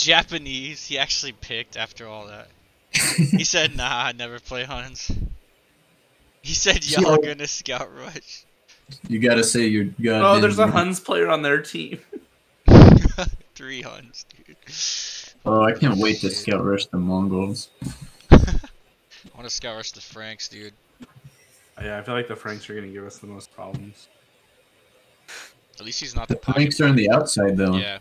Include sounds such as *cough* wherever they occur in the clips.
Japanese. He actually picked after all that. he said, *laughs* "Nah, I never play Huns." He said, "Y'all Yo. gonna scout rush." You gotta say you're God. Oh, there's a Huns player on their team. *laughs* Three Huns, dude. Oh, I can't wait to scout rush the Mongols. *laughs* I want to scout rush the Franks, dude. Yeah, I feel like the Franks are gonna give us the most problems. At least he's not the The. Franks are on the outside though. Yeah.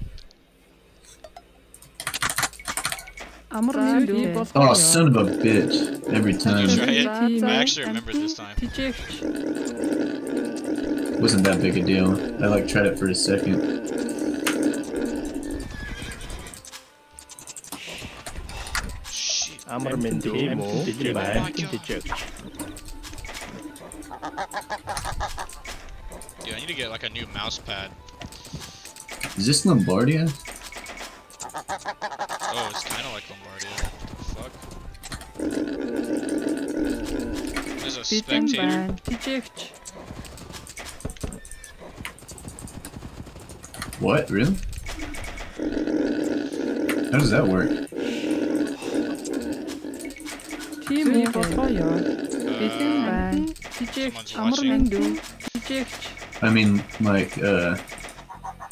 Amr mindu. Oh, son of a bitch! Every time you it? I actually remember this time. Wasn't that big a deal. I like tried it for a second. Shit. Amr mindu. Empty my empty God. check. Dude, I need to get like a new mouse pad. Is this Lombardia? Fuck? There's spectator. What? Really? How does that work? Team Uh, ban. Tijekt. someone's Amr watching. mindu. Tijekt. I mean, like, uh,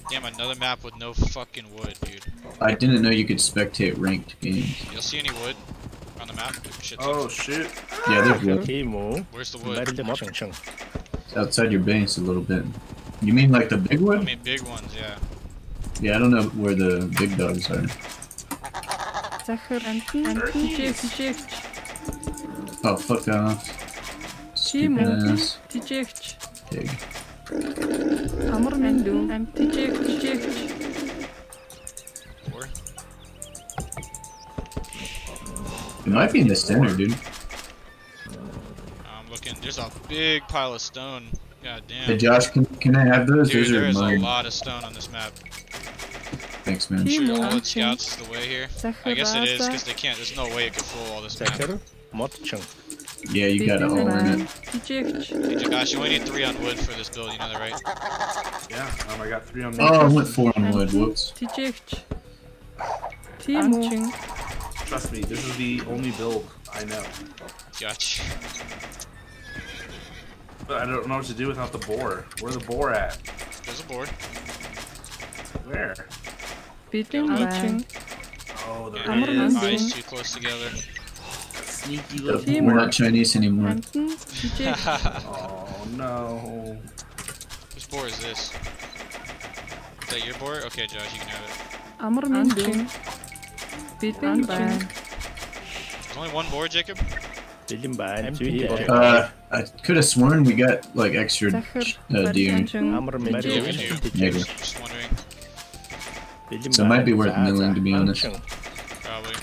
damn, another map with no fucking wood, dude. I didn't know you could spectate ranked games. You'll see any wood on the map? Shit. Oh shit! Yeah, there's wood. Timo. Where's the wood? Bari mo chung chung. It's outside your base a little bit. You mean like the big one? I mean, big ones, yeah. Yeah, I don't know where the big dogs are. Zachar. Anten. Tijekt. Tijekt. Oh, fuck off. Stupid Timo. pig. Amr mindu. Tijekt. Tijekt. Or It might be in the center, dude. I'm looking. There's a big pile of stone. God damn. Hey, damn. Josh, can, can I have those? Dude, those there are a lot of stone on this map. Thanks, man. Sure, all the scouts is the way here. I guess it is because they can't. There's no way it could fool all this map. Zachar. Mot chung. Yeah, you got it all in it. Tijekt. Hey, Jakash, you only need three on wood for this build. You know that, right? Yeah, um, I got three on wood. Oh, I went four on wood. Whoops. Tijekt. Timo. Trust me, this is the only build I know. Gotcha. But I don't know what to do without the boar. Where the boar at? There's a board. Where? Bitten Yeah, ban. Oh, there Amr it Their is. mindu. eyes too close together. Sneaky little We're boar. not Chinese anymore. *laughs* Oh no. Whose board is this? Is that your board? Okay, Josh, you can have it. Amr mindu. Bitten ban. There's only one board, Jacob? Dilim ban. Empty Empty. Uh, I could have sworn we got like extra Zachar. uh, deer. Amr mindu. Yeah, we do. Empty Maybe. Just wondering. So it might be worth Za- milling, to be honest. Probably.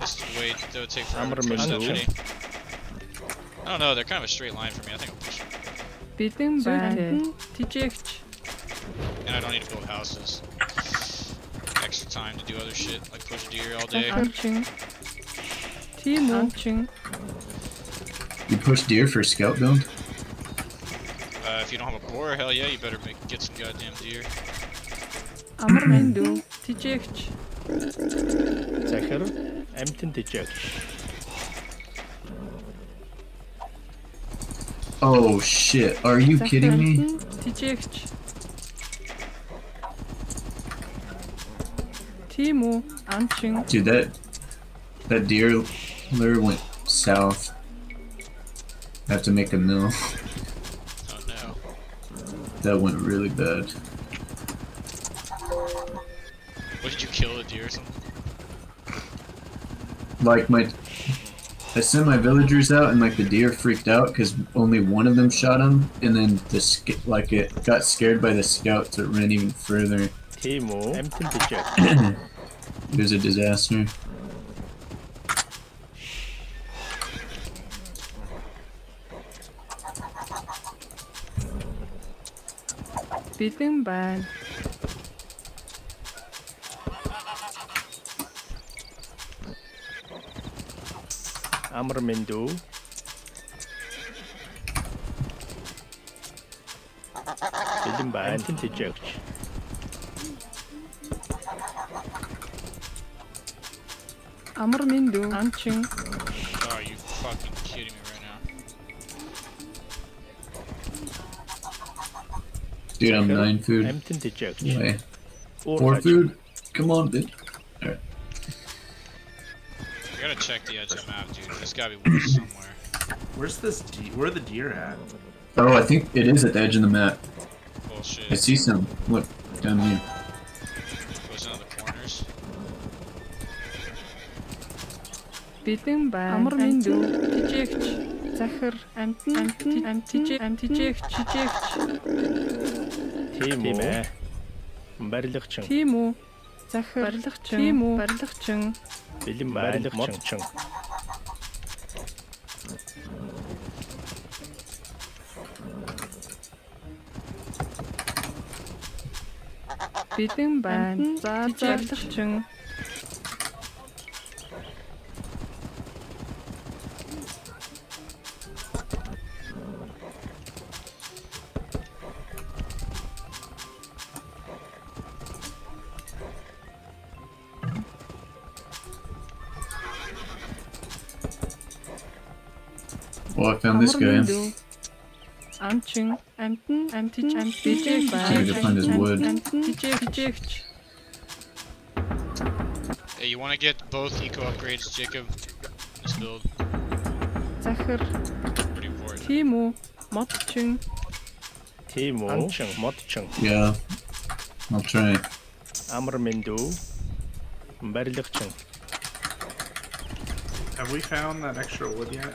This would wait. That would take forever to push that many. I don't know. They're kind of a straight line for me. I think I'll push. Bitten ban. Tijekt. And I don't need to build houses. Extra time to do other shit, like push deer all day. Anchen. Timo. You push deer for a scout build? Uh, if you don't have a boar, hell yeah, you better make, get some goddamn deer. Amr mindu. Tijekt. Zachar. Empty check. Oh shit! Are you kidding me? Tijekt. Timo. Anchen. Dude, that that deer lure went south. I have to make a mill. Oh *laughs* no. That went really bad. What did you kill a deer or something? Like my, I sent my villagers out and like the deer freaked out because only one of them shot him, and then the like it got scared by the scouts. It ran even further. Timo. Empty check. It was a disaster. Bitten ban. Amr mindu. Dilim ban. Empty check. Amr Mindu. Anching. Are you fucking kidding me right now? Dude, I'm nine food. I'm tempted to joke. Yeah. Four, Four food? Come on, dude. Alright. You gotta check the edge of the map, dude. There's gotta be one somewhere. Where's this de where are the deer at? Oh, I think it is at the edge of the map. Bullshit. I see some. Look, down here. Бэлэн байна. Амар минь дүү. Тижээгч. Захир. Амтэн. Амтэн. Амтижээ. Амтижээгч. Тижээгч. Тийм үү. Барилгачин. Тийм үү? Захир. Барилгачин. Тийм үү? Барилгачин. Бэлэн барилгачин. Бэлэн байна. За барилгачин. find this guy. I'm I'm I'm teach. I'm teach. I need to find his wood. Hey, you want to get both eco upgrades, Jacob? This build. Zachar. Timo. Matchung. Timo. Matchung. Yeah. I'll try. Amr Mendo. Mbarlikchung. Have we found that extra wood yet?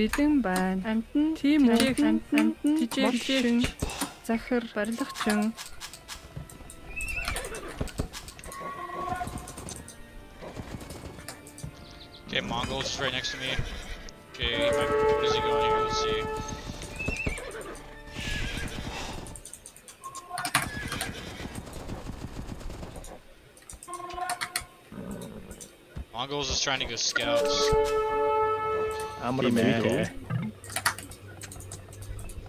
Бэлэн байна. Амтэн. Тийм үү? Амтэн. Тижээгч. Захир. Барилгачин. Okay, Mongols is right next to me. Okay, my, where's he going here? Let's see. Mongols is trying to go scouts. амар мэдээ.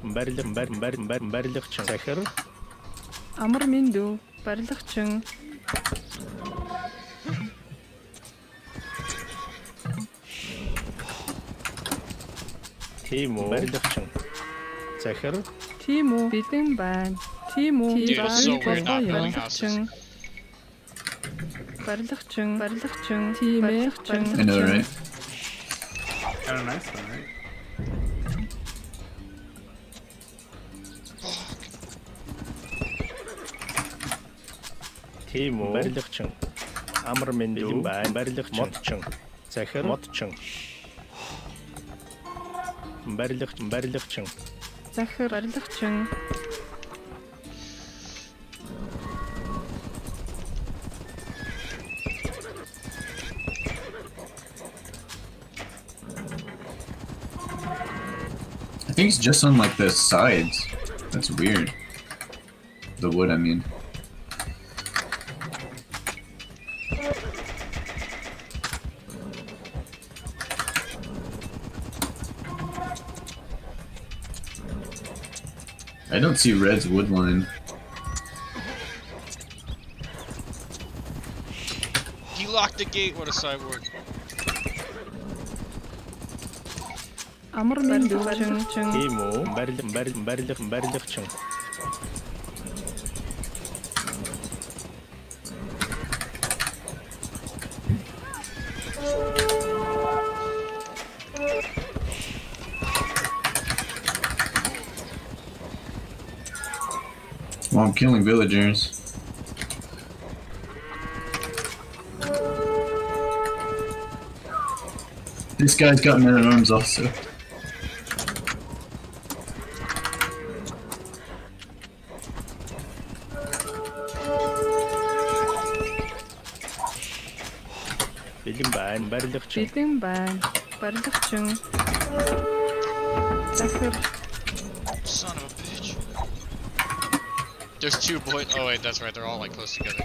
Барилх бар бар бар барилхчин захир. Амар миндүү барилхчин. Тийм үү. Барилхчин. Захир. Тийм үү. Бэлэн байна. Тийм үү. Барилхчин. Барилхчин. Барилхчин. Тийм ээ. Барилхчин. Kind of nice one, right? Тийм үү. Барилгачин. Амар минь дүү. Байна. Барилгачин. Модчин. Захир. Модчин. Барилгачин. Барилгачин. Захир. Барилгачин. Think it's just on like the sides. That's weird. The wood, I mean. I don't see Red's wood line. He locked the gate. What a cyborg. Амар минь дүү. Барилгачин. Тийм үү. Барилга барил барилга барилгачин. Well, I'm killing villagers. This guy's got men at arms also. Son of a bitch. There's two boys. oh wait, that's right, they're all like close together.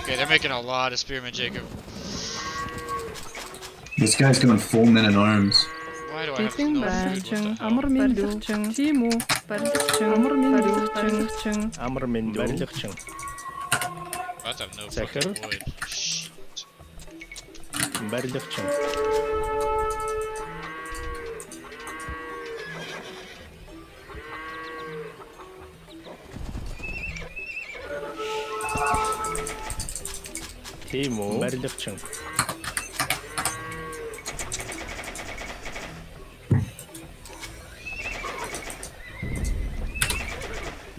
Okay, they're making a lot of Spearman Jacob. This guy's going full men in arms. Why do I have Timu, I have no fucking. барилгач юм. Тийм үү? Барилгач юм.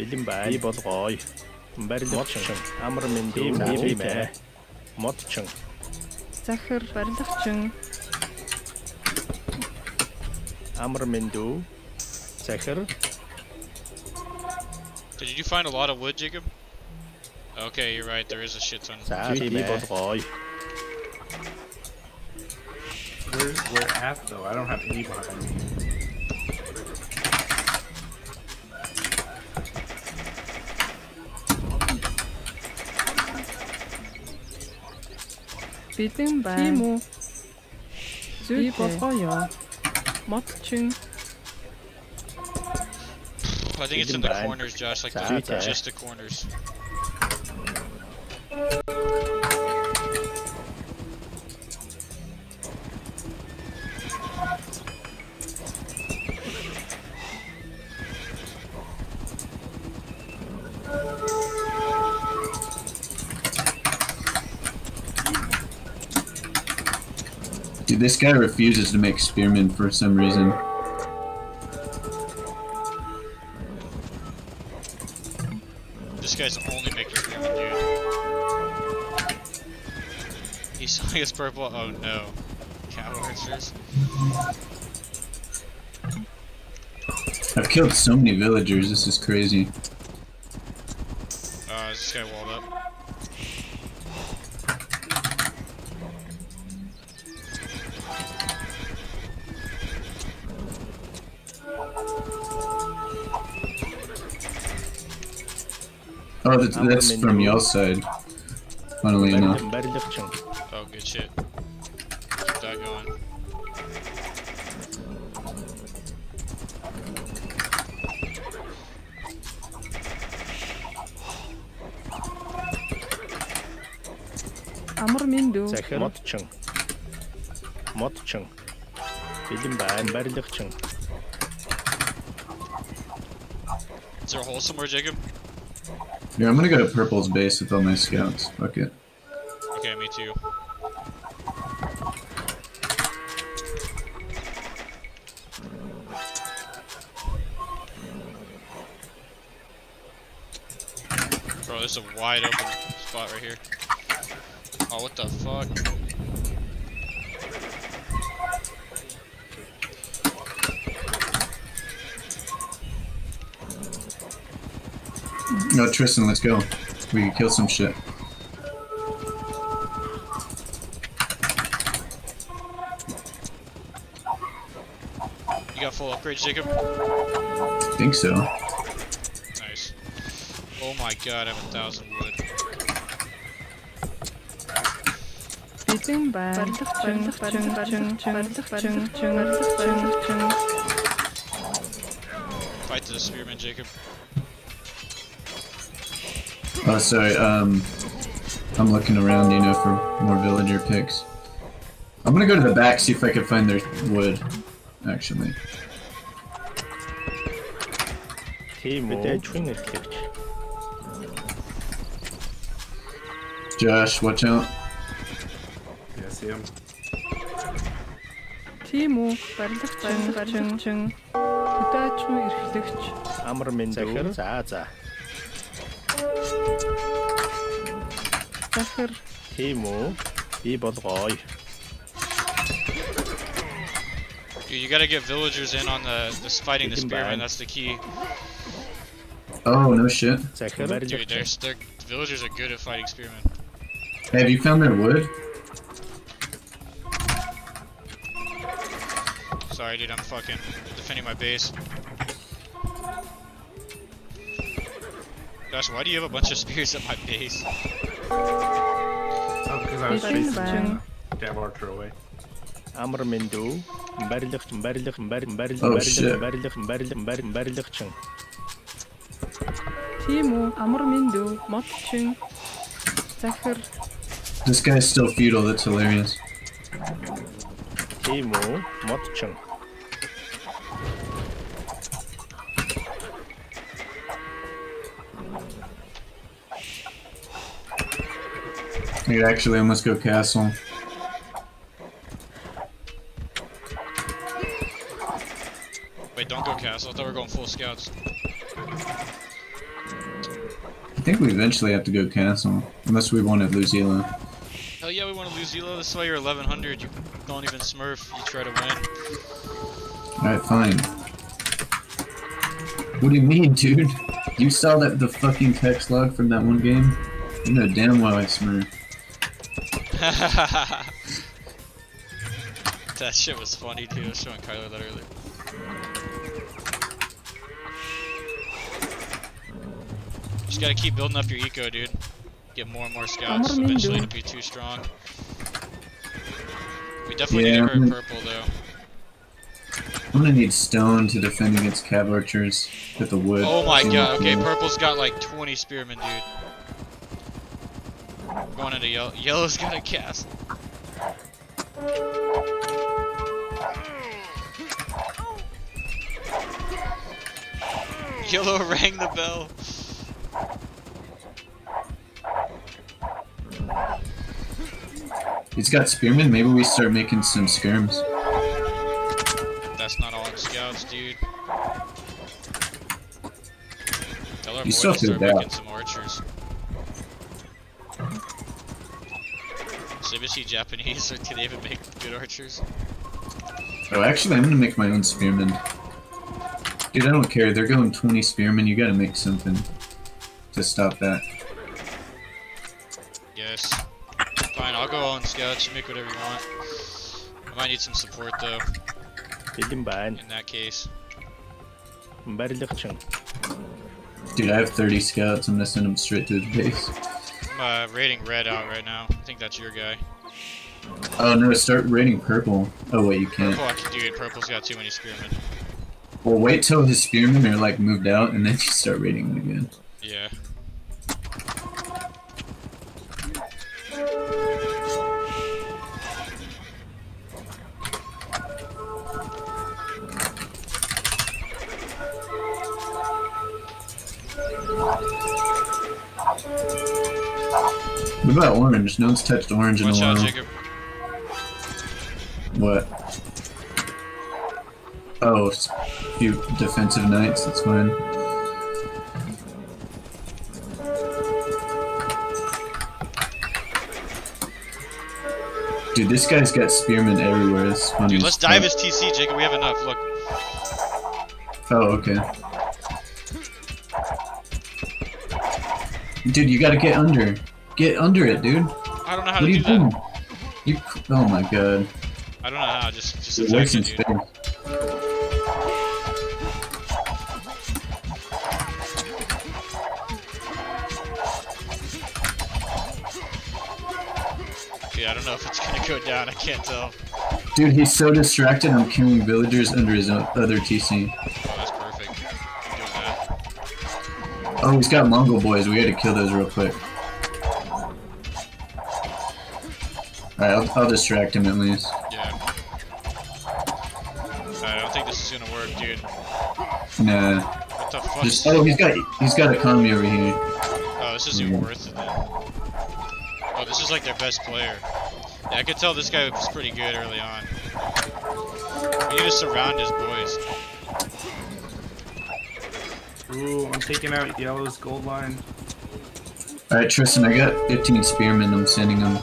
бэлэн бай. Би болгоё. Барилгач юм. Амар мэндийн би бай. Модчин. Захир. Барилгачин. Амар мэндүү. Захир. Did you find a lot of wood, Jacob? Okay, you're right. There is a shit ton. За би болгоё. Where, where at though? I don't have any behind me. Бэлэн байна. Тийм үү? Зүй болгоё. Модчин. I think it's in the Bad. corners, Josh. Like Sad, the, eh? just the corners. This guy refuses to make spearmen for some reason. This guy's only making spearmen, dude. He's selling his purple. Oh no. Cow archers. I've killed so many villagers, this is crazy. Uh, is this guy walled up? Oh, that's, that's from y'all's side. Funnily enough. Барилгачин. Oh, good shit. Keep that going. Амар мэндүү. Захир. Модчин. Модчин. Бэлэн байна. Барилгачин. Is there a hole somewhere, Jacob? Yeah, I'm gonna go to Purple's base with all my scouts. Fuck it. Okay, me too. Bro, there's a wide open spot right here. Oh, what the fuck? No, Tristan, let's go. We can kill some shit. You got full upgrades, Jacob? I think so. Nice. Oh my god, I have a thousand wood. Fight the spearman, Jacob. Oh, sorry. Um, I'm looking around, you know, for more villager picks. I'm gonna go to the back, see if I can find their wood. Actually, Тийм үү? Мэдээж хүн итгэж. Josh, watch out. Yeah, see him. Тийм үү? Барилгачин. Барилгачин. Хөдөөчгүй эрхлэгч. Амар мэндүү. За за. سافر Emo. He boy. Dude, you gotta get villagers in on the, the fighting the spearmen, that's the key. Oh, no shit. Dude, they're, they're, villagers are good at fighting spearmen. Hey, have you found their wood? Sorry, dude, I'm fucking defending my base. Gosh, why do you have a bunch of *laughs* spears at my base? This I is still futile. that's hilarious. Wait, actually, I must go castle. Wait, don't go castle. I thought we were going full scouts. I think we eventually have to go castle. Unless we want to lose Elo. Hell yeah, we want to lose Elo. That's why you're 1100. You don't even smurf. You try to win. Alright, fine. What do you mean, dude? You saw that the fucking text log from that one game? You know damn well I smurf that shit was funny too. I was showing Kyler that earlier. Just gotta keep building up your eco, dude. Get more and more scouts. Amor Eventually, Mindo. it'll be too strong. We definitely Yeah, need to hurt I'm- purple though. I'm gonna need stone to defend against cav archers with the wood. Oh my god. Okay, purple's got like 20 spearmen, dude. Going into yellow. Yellow's got a castle. Yellow rang the bell. He's got spearmen. Maybe we start making some skirms. That's not all in scouts, dude. Tell our You boy still to start bad. making some archers. Mitsubishi Japanese, *laughs* or can they even make good archers? Oh, actually, I'm gonna make my own spearmen. Dude, I don't care. They're going 20 spearmen. You gotta make something to stop that. Yes. Fine, I'll go on scouts. You make whatever you want. I might need some support, though. In that case. Dude, I have 30 scouts. I'm gonna send them straight to the base. I'm uh, raiding red out right now. I think that's your guy. Oh no, start raiding purple. Oh wait, you can't. Purple, I can dude. Purple's got too many spearmen. Well, wait till his spearmen are like moved out, and then you start raiding them again. Yeah. About orange? No one's touched orange in Watch a out, while. Jacob. What? Oh, a few defensive knights. That's fine. Dude, this guy's got spearmen everywhere. It's funny. Dude, let's dive his TC, Jacob. We have enough. Look. Oh, okay. Dude, you gotta get under. Get under it, dude. I don't know how What to are do you that. doing? You. Oh my god. I don't know how. Just, just You're attack it, dude. space. Yeah, I don't know if it's gonna go down. I can't tell. Dude, he's so distracted. I'm killing villagers under his other TC. Oh, that's perfect. I'm doing that. Oh, he's got Mongol boys. We gotta kill those real quick. Alright, I'll, I'll distract him at least. Yeah. I don't think this is gonna work, dude. Nah. What the fuck? Just oh, he's got he's got economy over here. Oh, this isn't even worth it then. Oh, this is like their best player. Yeah, I could tell this guy was pretty good early on. We need to surround his boys. Ooh, I'm taking out Yellow's gold line. Alright, Tristan, I got 15 spearmen. I'm sending them.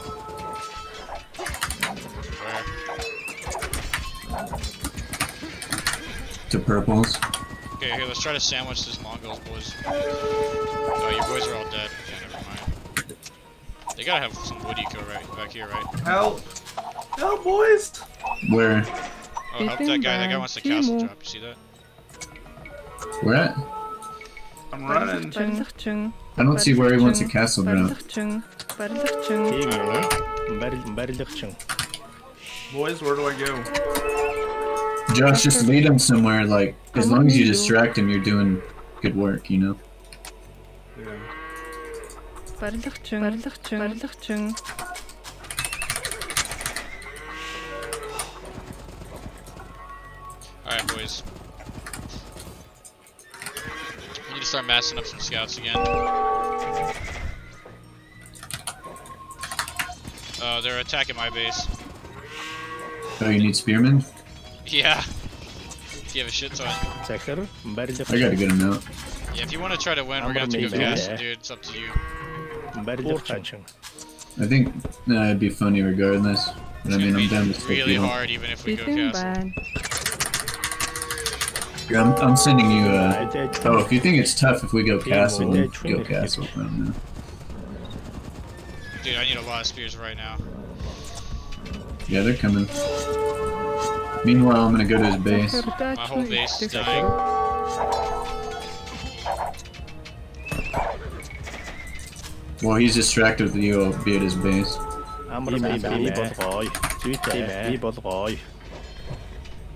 try to sandwich this Mongols, boys. Oh, your boys are all dead. Yeah, never mind. They gotta have some wood eco right back here, right? Help! Help, boys! Where? Oh, help that guy. That guy wants the castle drop. You see that? Where at? I'm running. I don't see where he wants a castle drop. Boys, where do I go? Josh, just lead him somewhere. Like as long as you distract him, you're doing good work. You know. Yeah. Барилгачин. Барилгачин. Барилгачин. Alright, boys. We need to start massing up some scouts again. Uh, they're attacking my base. Oh, you need spearmen? Yeah. You have a shit ton. Checker. I gotta get him out. Yeah, if you want to try to win, I'm we're gonna have to go gas, yeah. dude. It's up to you. I think nah, it'd be funny regardless. But I mean, I'm down to really hard, even if we go gas. I'm, I'm sending you uh, a... Oh, if you think it's tough if we go castle, we go castle. I don't know. Dude, I need a lot of spears right now. Yeah, they're coming. Meanwhile, I'm gonna go to his base. My whole base is dying. Well, he's distracted with you, be at his base.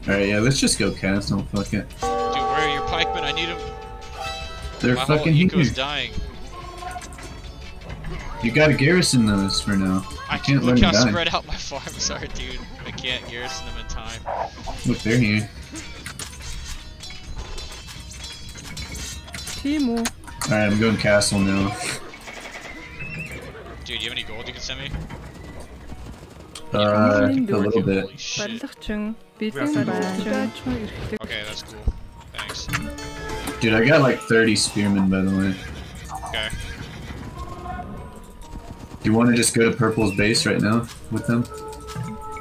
Alright, yeah, let's just go castle, fuck it. Dude, where are your pikemen? I need them. They're My fucking whole eco's here. dying. You gotta garrison those for now. I can't look let how die. spread out my farms *laughs* are, dude. I can't garrison them in time. Look, they're here. Timo. Alright, I'm going castle now. Dude, you have any gold you can send me? Uh, a little bit. Okay, that's cool. Thanks. Dude, I got like 30 spearmen, by the way. Okay. Do you want to just go to purple's base right now with them?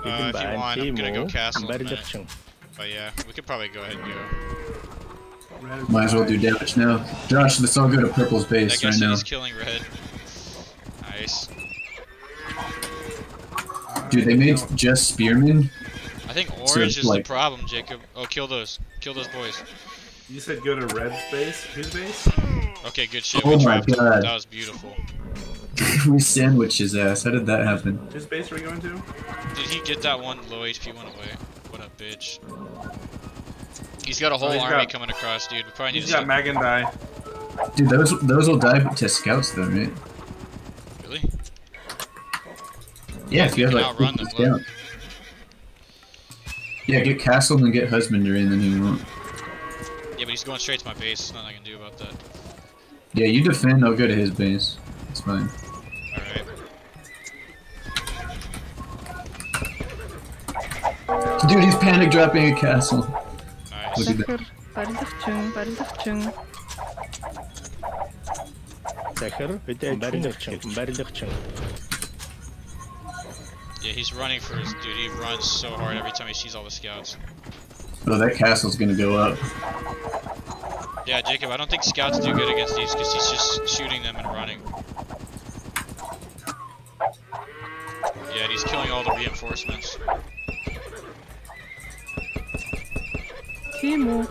Uh, if you want, I'm gonna go castle But yeah, we could probably go ahead and go. Might as well do damage now. Josh, let's all go to purple's base right now. That killing red. Nice. Dude, they made just spearmen. I think orange so is like... the problem, Jacob. Oh, kill those. Kill those boys. You said go to red's base? Whose base? Okay, good shit. Oh we my trapped. god. That was beautiful we sandwiched his ass. How did that happen? Whose base are we going to? Did he get that one low HP one away? What a bitch. He's got a whole he's army got- coming across, dude. We probably need He's to got start- Mangudai. Dude, those those will die to scouts though, right? Really? Yeah, if you have like outrun 50 them, look. scouts. Yeah, get castle and get husbandry and then you won't. Yeah, but he's going straight to my base. There's nothing I can do about that. Yeah, you defend, I'll go to his base. It's fine. Dude, he's panic dropping a castle. Nice. Yeah, he's running for his dude. He runs so hard every time he sees all the scouts. Oh, that castle's gonna go up. Yeah, Jacob, I don't think scouts do good against these because he's just shooting them and running. Yeah, he's killing all the reinforcements. Timo.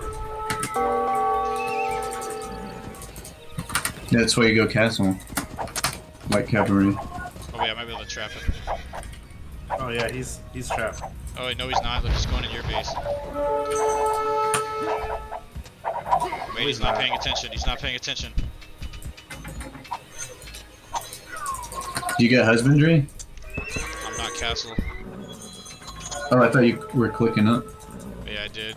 Yeah, that's where you go castle. Light cavalry. Oh yeah, I might be able to trap him. Oh yeah, he's he's trapped. Oh wait, no he's not, Look, he's going in your base. Wait, he's not paying attention, he's not paying attention. Do you get husbandry? I'm not castle. Oh, I thought you were clicking up. Yeah, I did.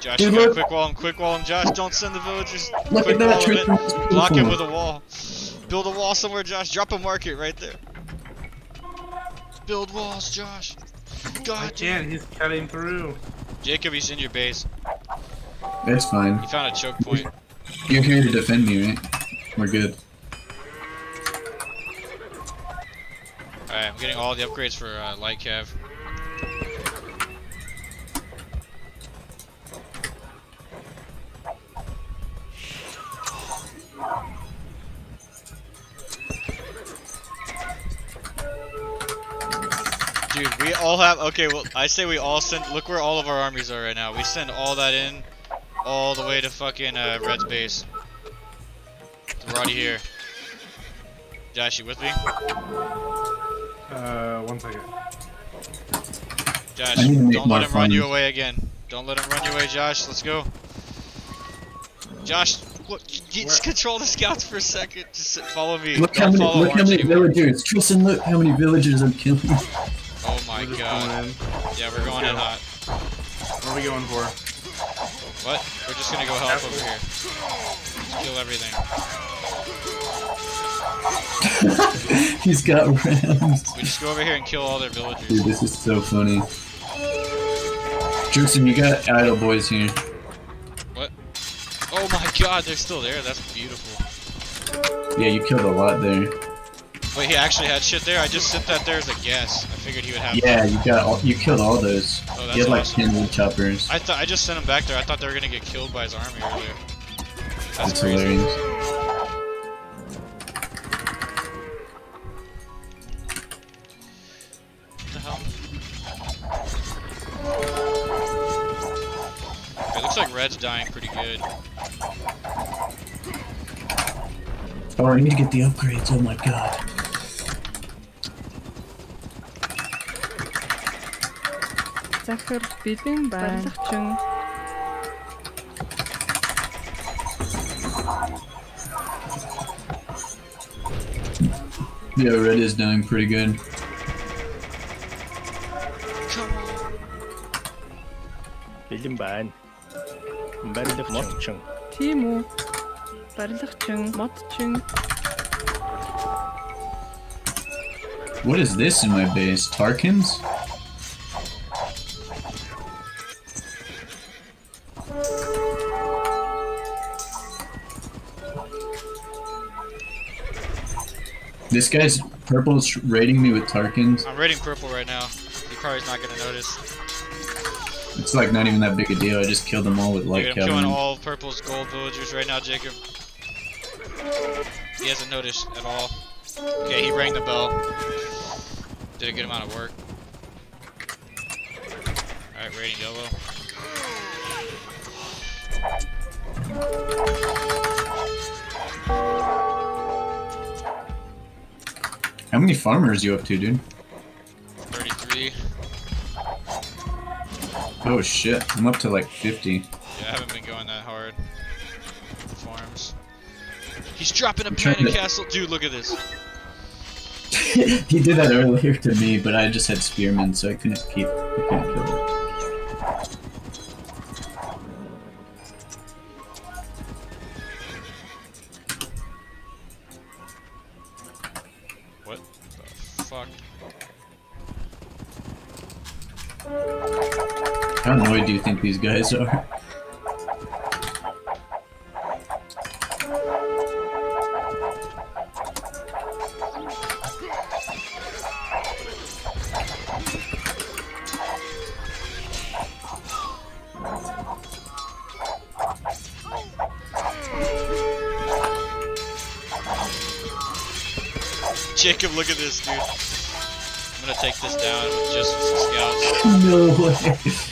Josh, Dude, you gotta quick wall him, quick wall him, Josh. Don't send the villagers. Look quick at that, wall him Tristan. in. That's Block him with a wall. Build a wall somewhere, Josh. Drop a market right there. Build walls, Josh. I damn. can't. He's cutting through. Jacob, he's in your base. It's fine. He found a choke point. You're here to defend me, right? We're good. Alright, I'm getting all the upgrades for uh, light cav. Dude, We all have. Okay, well, I say we all send. Look where all of our armies are right now. We send all that in, all the way to fucking uh, Red's base. We're already here. Josh, you with me? Uh, one second. Josh, I need to make don't more let him run you away again. Don't let him run you away, Josh. Let's go. Josh, look, you just control the scouts for a second. Just sit- follow me. Look how don't many, follow look how many villagers. Tristan, look how many villagers I'm killing. Oh *laughs* my We're god. Yeah, we're going in hot. What are we going for? What? We're just gonna go help over here. Just kill everything. *laughs* He's got *laughs* rams. We just go over here and kill all their villagers. Dude, this is so funny. Tristan, you got idle boys here. What? Oh my god, they're still there. That's beautiful. Yeah, you killed a lot there. Wait, he actually had shit there? I just sent that there as a guess. I figured he would have Yeah, you got all, you killed all those. Oh, you that's had like awesome. ten wood choppers. I thought I just sent him back there. I thought they were gonna get killed by his army earlier. That's, That's crazy. hilarious. Red's dying pretty good. Oh, I need to get the upgrades. Oh my god. Захар бэлэн байна. Барилгачин. Yeah, red is doing pretty good. Бэлэн байна. барилга модчин. Тийм үү. Барилгачин, модчин. What is this in my base? Tarkans? This guy's purple's raiding me with Tarkans. I'm raiding purple right now. He probably's not gonna notice. It's like not even that big a deal. I just killed them all with light Dude, I'm killing all purple's gold villagers right now, Jacob. He hasn't noticed at all. Okay, he rang the bell. Did a good amount of work. Alright, rating yellow. How many farmers you up to, dude? 33. Oh shit, I'm up to like 50. Yeah, I haven't been going that hard. The farms. He's dropping a I'm trying banana to- castle. Dude, look at this. *laughs* he did that earlier to me, but I just had spearmen, so I couldn't keep. I couldn't kill it. These guys are? Jacob, look at this, dude. I'm gonna take this down with just some scouts. *laughs* No way.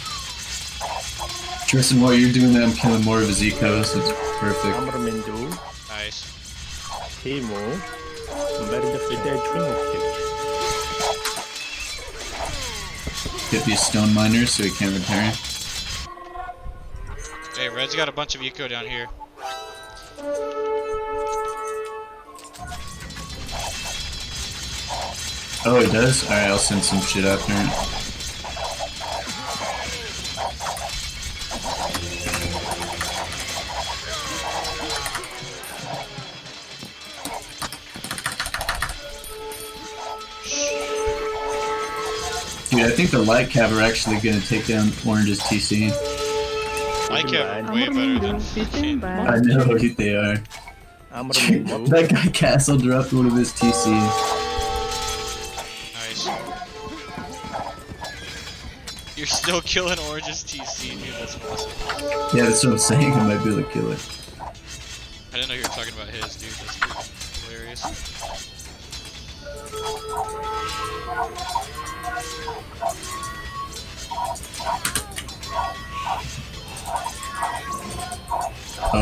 Tristan, while you're doing that, I'm killing more of his ecos. It's perfect. Nice. Timo. Better the dead kick. Get these stone miners so he can't repair. Hey, Red's got a bunch of eco down here. Oh, it does? Alright, I'll send some shit after it. light cav are actually going to take down Orange's TC. Lightcav are way better than. I know what *laughs* they are. that guy Castle dropped one of his TCs. You're still killing Orange's TC, dude. That's awesome. Yeah, that's what I'm saying. I might be able to kill it.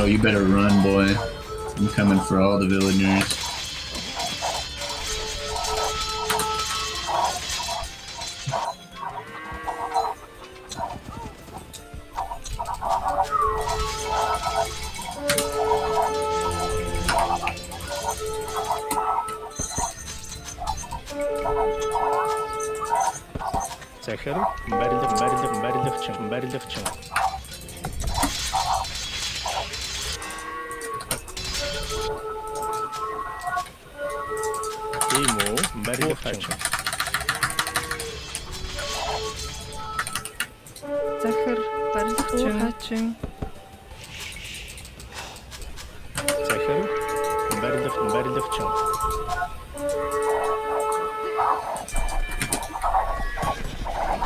Oh, you better run, boy. I'm coming for all the villagers. Very good. Zachar, bardzo. Zachar, bardzo, bardzo.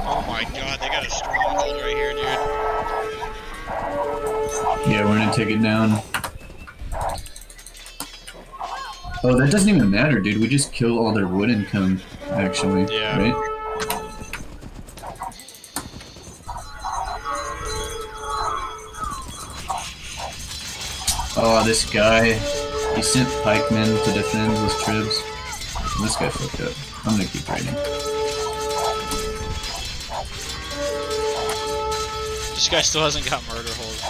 Oh my god, they got a stronghold right here, dude. Yeah, we're gonna take it down. Oh, that doesn't even matter, dude. We just kill all their wood income, actually. Yeah. Right? Oh, this guy. He sent pikemen to defend his trebs. And this guy fucked up. I'm gonna keep fighting. This guy still hasn't got murder holes.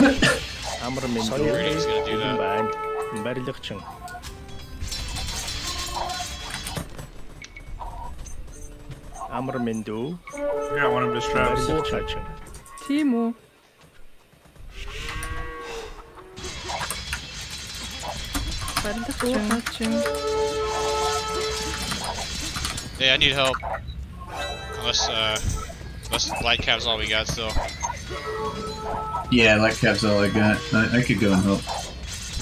*coughs* I'm gonna make he's gonna do that. Amr Mindu. Yeah, one of his traps. Timo. Hey, I need help. Unless, uh, unless light cav's all we got still. Yeah, light cav's all I got. I, I could go and help.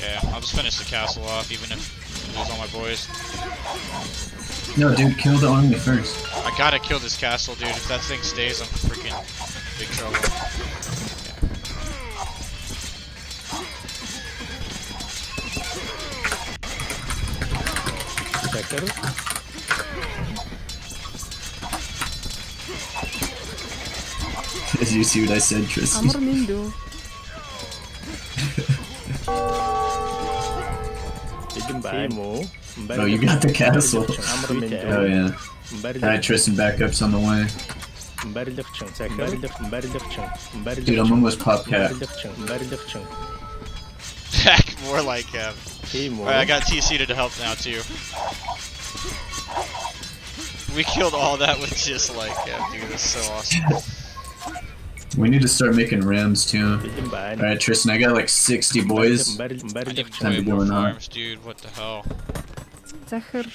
Yeah, I'll just finish the castle off, even if I lose all my boys. No, dude, kill the army first. I gotta kill this castle, dude. If that thing stays, I'm freaking big trouble. Protector. Did you see what I said, Tristan? Amor you Taken by Mo. Oh, you got the castle. oh yeah. Alright, Tristan, backups on the way. Dude, I'm almost pop cap. More like him. Alright, I got TC to help now too. We killed all that with just like him, dude. That's so awesome. We need to start making rams too. Alright, Tristan, I got like 60 boys. Time to do an arms, dude. What the hell? захир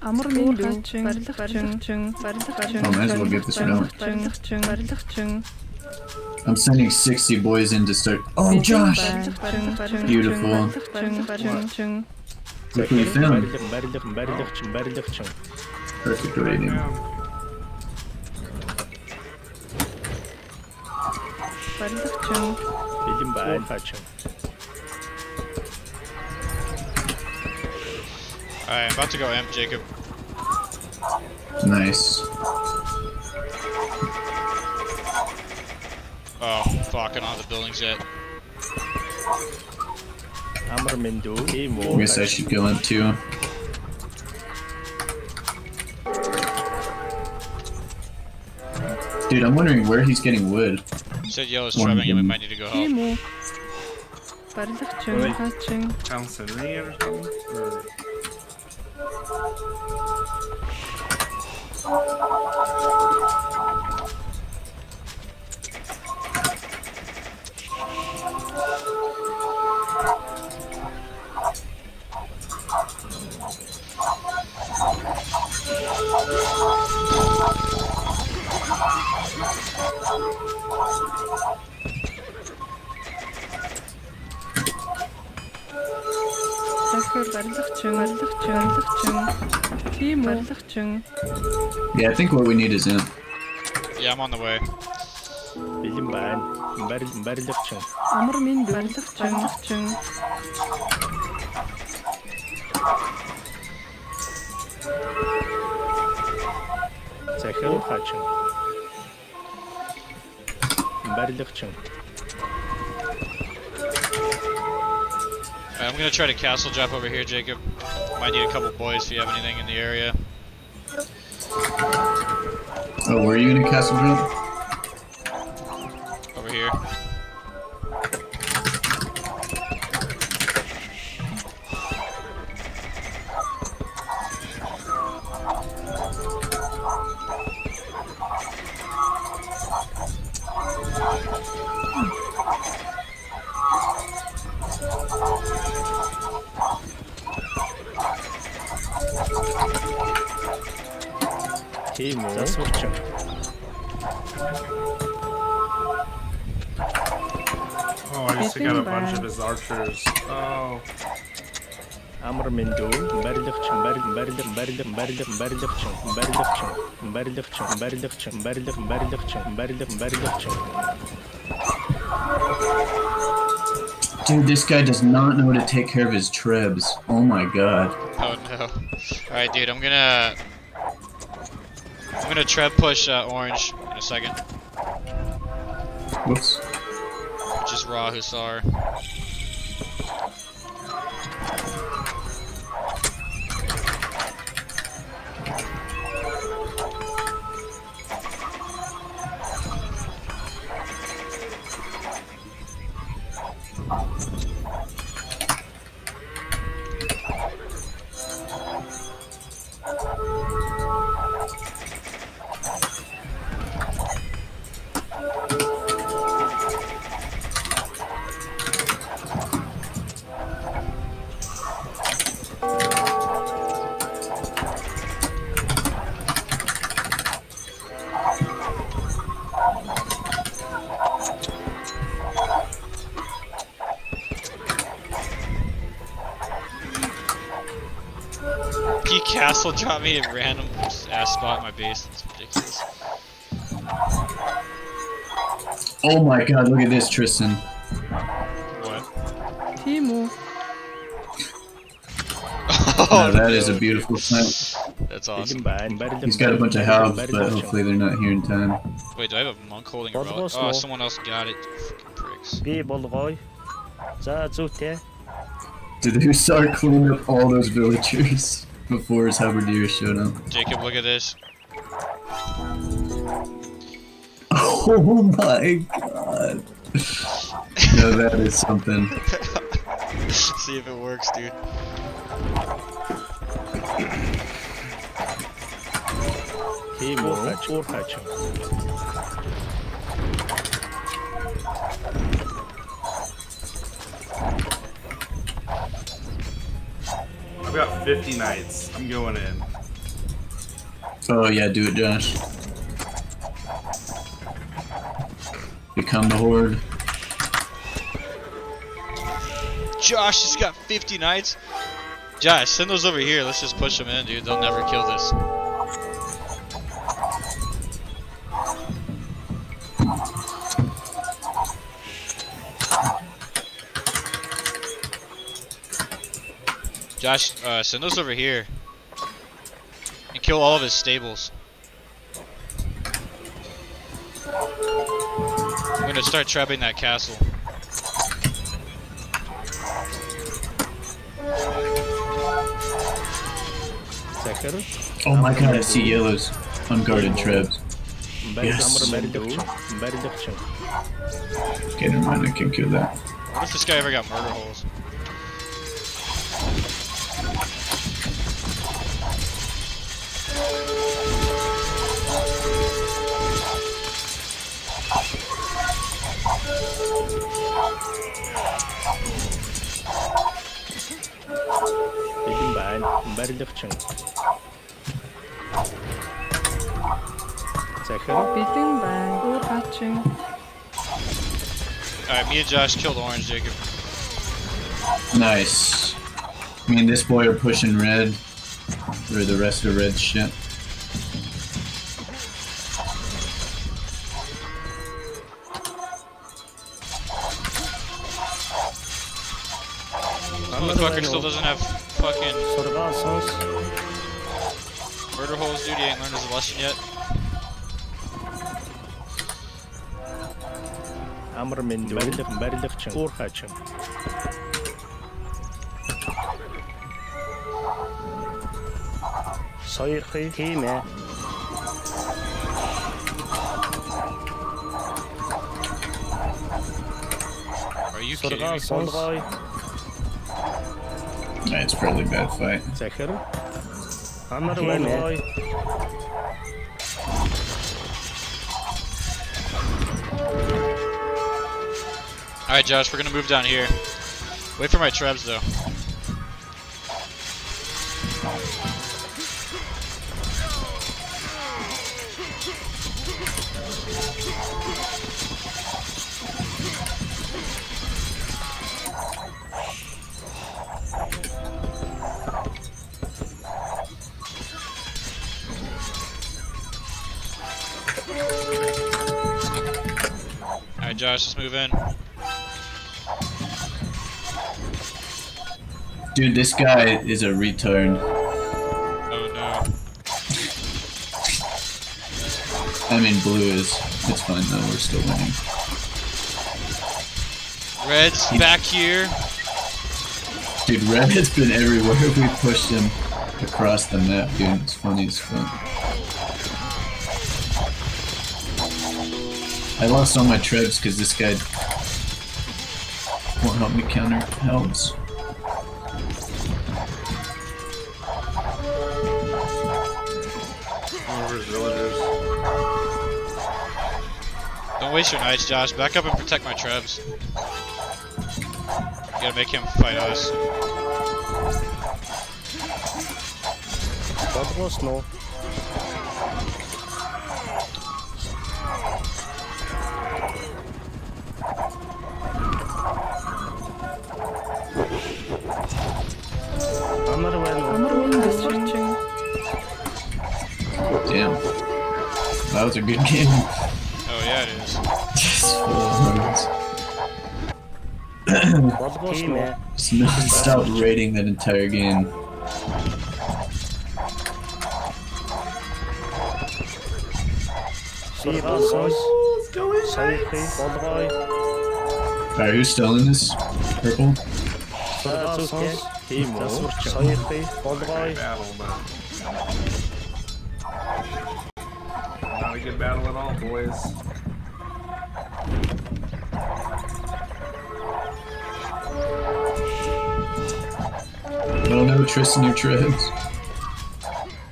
амар минь дүү барилгачин барилгачин Oh, might as well get this round. барилгачин барилгачин I'm sending 60 boys in to start. Oh, Josh! Beautiful. барилгачин Look what we found. Барилгачин. Барилгачин. Барилгачин. Perfect rating. барилгачин Эдэн байна. Alright, I'm about to go amp Jacob. Nice. Oh, fucking on the buildings yet. I'm I guess I should go in too. Dude, I'm wondering where he's getting wood. You said yellow's trapping him, we might need to go help. Bardzo chciałem, chciałem. Chancery or something? direction. Yeah, I think what we need is him. Yeah, I'm on the way. I'm gonna try to castle drop over here, Jacob. Might need a couple boys if you have anything in the area. Oh, where are you gonna castle drop? Over here. Dude, this guy does not know how to take care of his trebs. Oh my god. Oh no. Alright, dude, I'm gonna... I'm gonna treb push uh, orange in a second. Whoops. Just raw Hussar. asshole dropped me a random ass spot in my base. It's ridiculous. Oh my god, look at this, Tristan. What? Timo. *laughs* oh, that is a beautiful sight. That's awesome. He's got a bunch of halbs, but hopefully they're not here in time. Wait, do I have a monk holding a relic? Oh, someone else got it. Freaking pricks. Did Hussar clean up all those villagers? Before his halberdier showed up. Jacob, look at this. *laughs* Oh my god. no, that is something. *laughs* See if it works, dude. Hey, more fetch, more fetch. 50 knights. I'm going in. Oh yeah, do it, Josh. Become the horde. Josh has got 50 knights. Josh, send those over here. Let's just push them in, dude. They'll never kill this. Send those over here. And kill all of his stables. I'm gonna start trapping that castle. Oh my god, I see yellows. Unguarded traps. Yes. Okay, never mind, I can kill that. What if this guy ever got murder holes? Alright, me and Josh killed Orange Jacob. Nice. Me and this boy are pushing red through the rest of red shit. The still doesn't have lot of sauce. Murder holes duty ain't learned his lesson yet. عمر من مبلغ مبلغ قورخة صاير خي Are you kidding me? It's probably a bad fight. Does that kill? I'm not aware of why. Alright Josh, we're gonna move down here. Wait for my trebs though. Josh, let's move in. Dude, this guy is a retard. Oh no. I mean, blue is. It's fine though. We're still winning. Red's back here. Dude, red has been everywhere. *laughs* We pushed him across the map, dude. It's funny as fuck. I lost all my trebs because this guy won't help me counter elves. Don't waste your knights, Josh. Back up and protect my trebs. You gotta make him fight us. That was no. was a good game. Oh yeah, it is. Just full of stop raiding that entire game. Alright, you still in this? Purple? Battle, man good battle at all, boys. Oh no, Tristan, your trebs.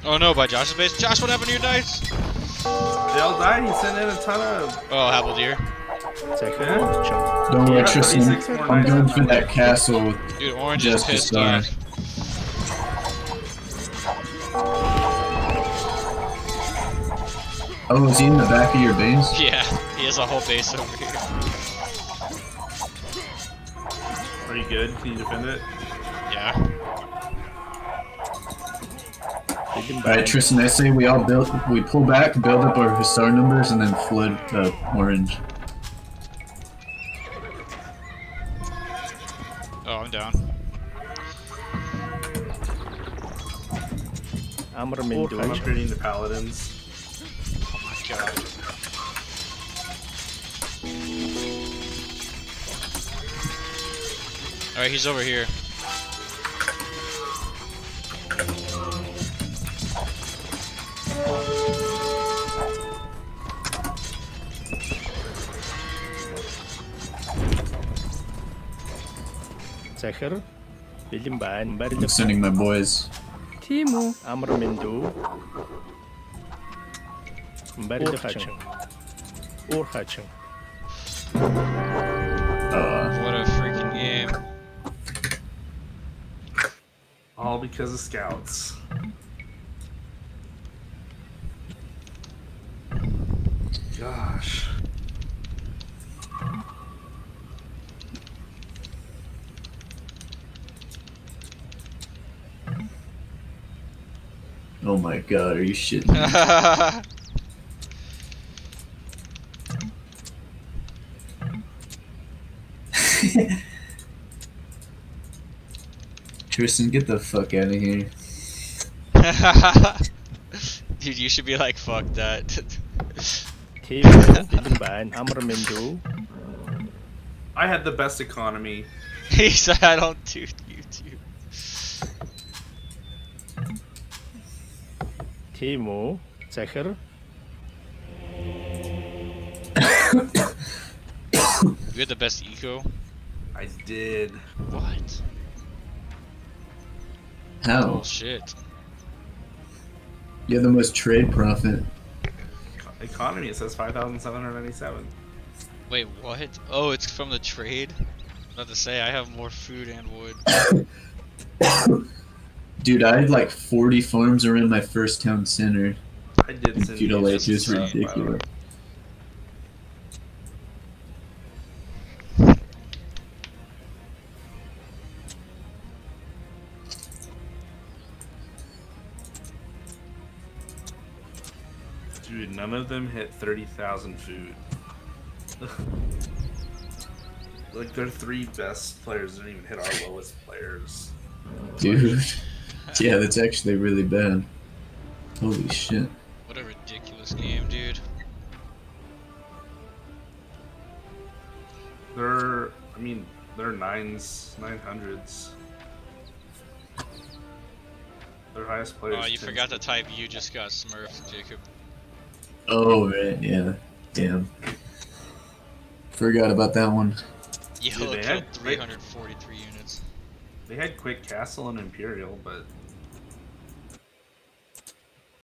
Oh no, by Josh's base. Josh, what happened to your dice? They all died. He sent in a ton of. Oh, apple deer. Don't worry, Tristan. I'm going for that castle. Dude, orange is pissed. Oh, is he in the back of your base? *laughs* Yeah, he has a whole base over here. Are you good? Can you defend it? Yeah. Alright, Tristan, I say we all build, we pull back, build up our star numbers, and then flood the orange. Oh, I'm down. I'm gonna I'm upgrading the paladins Oh my god. Alright, he's over here. Захир. Бэлэн байна. I'm Барилга. sending my boys. Тийм үү? Bury the hatching. Or hatching. Uh, what a freaking game. All because of scouts. Gosh. Oh my god, are you shitting *laughs* Tristan, get the fuck out of here. *laughs* Dude, you should be like, fuck that. Timo, bitin ba? Amr Mindu. I had the best economy. *laughs* he said I don't do YouTube. Timo, zeker? You had the best eco. I did. How? Oh shit. You have the most trade profit. Economy, it says 5,797. Wait, what? Oh, it's from the trade. I was about to say I have more food and wood. *coughs* Dude, I had like 40 farms around my first town center. I did in send Feudal Age is stuff, by the way. ridiculous. Of them hit 30,000 food. *laughs* like, their three best players didn't even hit our lowest players. Dude. Yeah, that's actually really bad. Holy shit. What a ridiculous game, dude. They're, I mean, they're nines, 900s. Their highest players. Oh, you forgot to type you just got smurfed, Jacob. Oh, right, yeah. Damn. Forgot about that one. Yo, Dude, they killed had- 343 units. They had Quick Castle and Imperial, but